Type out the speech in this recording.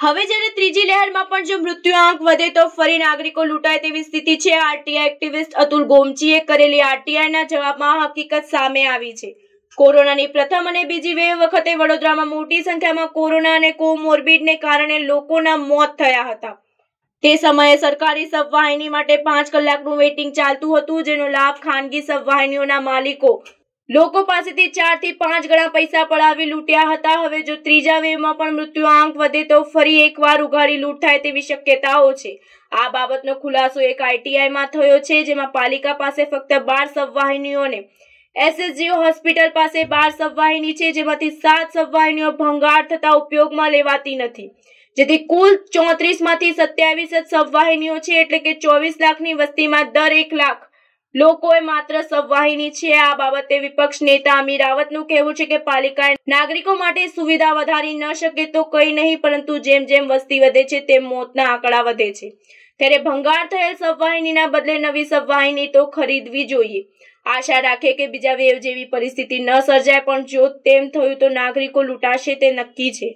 હવે જ્યારે ત્રીજી લહેરમાં પણ જો મૃત્યુઆંક વધે તો ફરી નાગરિકો લૂંટાય તેવી સ્થિતિ છે. આરટીઆઈ એક્ટિવિસ્ટ અતુલ ગોમચીએ કરેલી આરટીઆઈના જવાબમાં હકીકત સામે આવી છે. કોરોનાની પ્રથમ અને બીજી વેવ વખતે વડોદરામાં મોટી સંખ્યામાં કોરોના અને કોમોર્બિડને કારણે લોકોના મોત થયા હતા. તે સમયે સરકારી સબવાહિની માટે પાંચ કલાકનું વેઇટિંગ ચાલતું હતું, જેનો લાભ ખાનગી સબવાહિનીઓના માલિકો લોકો પાસેથી ચારથી પાંચ ગણા પૈસા પડાવી લૂંટ્યા હતા. હવે જો ત્રીજા વેવમાં પણ મૃત્યુઆંક વધે તો ફરી એકવાર ઉઘાડી લૂંટ થાય તેવી શક્યતાઓ છે. આ બાબતનો ખુલાસો એક આઈટીઆઈમાં થયો છે, જેમાં પાલિકા પાસે ફક્ત બાર સબવાહિનીઓને એસએસજીઓ હોસ્પિટલ પાસે બાર સબવાહિની છે, જેમાંથી સાત સબવાહિનીઓ ભંગાર થતા ઉપયોગમાં લેવાતી નથી. જેથી કુલ ચોત્રીસમાંથી સત્યાવીસ જ સબવાહિનીઓ છે, એટલે કે ચોવીસ લાખની વસ્તીમાં દર એક લાખ લોકોએ માત્ર સબવાહિની છે આ બાબતે વિપક્ષ નેતા અમી રાવતનું કહેવું છે કે પાલિકાએ નાગરિકો માટે સુવિધા વધારી ન શકે તો કંઈ નહીં, પરંતુ જેમ જેમ વસ્તી વધે છે તેમ મોતના આંકડા વધે છે. ત્યારે ભંગાર થયેલ સબવાહિનીના બદલે નવી સબવાહિની તો ખરીદવી જોઈએ. આશા રાખે કે બીજા વેવ જેવી પરિસ્થિતિ ન સર્જાય, પણ જો તેમ થયું તો નાગરિકો લૂંટાશે તે નક્કી છે.